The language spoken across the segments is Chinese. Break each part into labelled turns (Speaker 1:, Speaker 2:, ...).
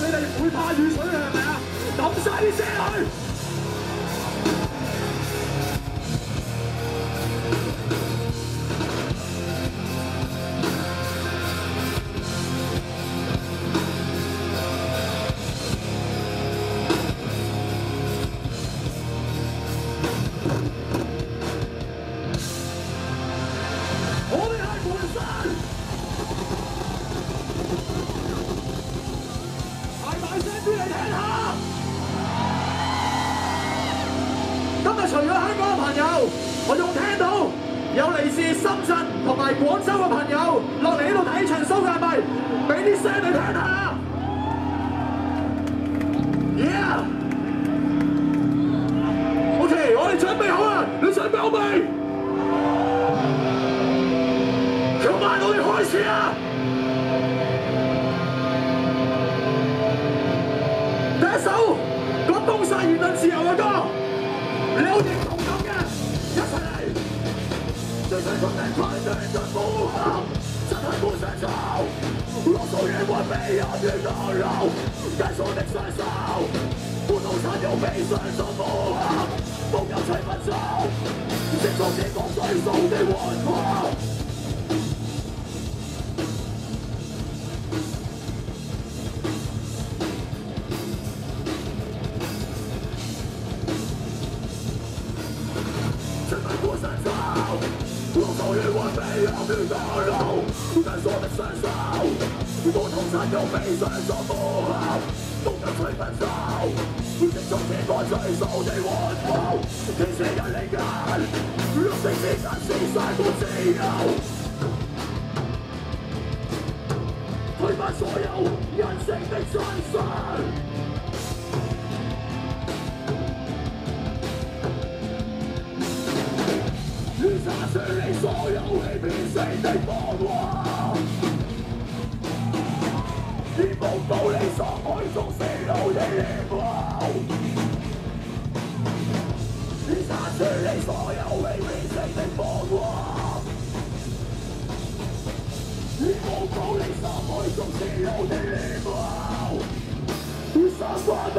Speaker 1: 你哋唔會怕雨水嘅，係咪啊？抌晒啲聲去！除咗香港嘅朋友，我仲聽到有嚟自深圳同埋廣州嘅朋友落嚟呢度睇場 show 嘅，係咪？俾啲聲嚟聽下。Yeah。OK，我哋準備好啦，你準備好未？今晚我哋開始啊！第一首講東晒言論自由嘅歌，你有認同感嘅，一齊嚟！最最困難排隊嘅呼喊，真係冇成就，落數嘢還被人亂打擾，解鎖的雙手，不動產又被雙手呼喊，風有吹不走，接觸這個最數的環框。落手越還被人亂打擾，解鎖的雙手，不動產又被雙手呼喊，風有吹不走，接觸這個最數的環框，這些人離間，讓城市暫時晒過自由。推翻所有人性的真相。你所有欺騙性的謊話，已夢到你所愛中死路的臉龐。擦去你所有欺騙性的謊話，已夢到你所愛中死路的臉龐。三萬的。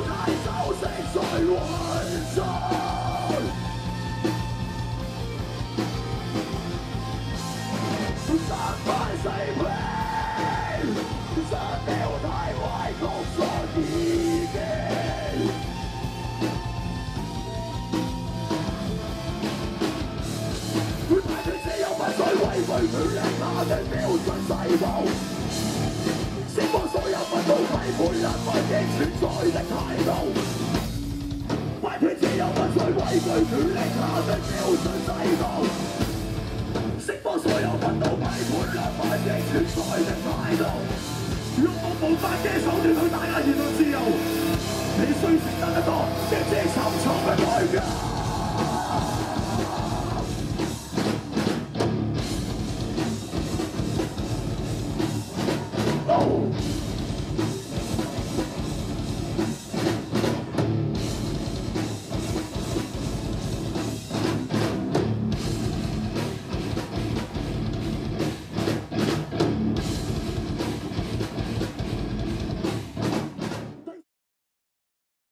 Speaker 1: 太手色在雲上。三番四遍，三秒太壞，弄錯意境。大權自由不再畏懼權力下的標準制度，釋放所有憤怒批判人民應存在的態度。大權自由不再畏懼權力下的標準制度，釋放所有憤怒批判人民應存在的態度。用我無法嘅手段去打壓言論自由，你需承擔得多極之沉重嘅代價。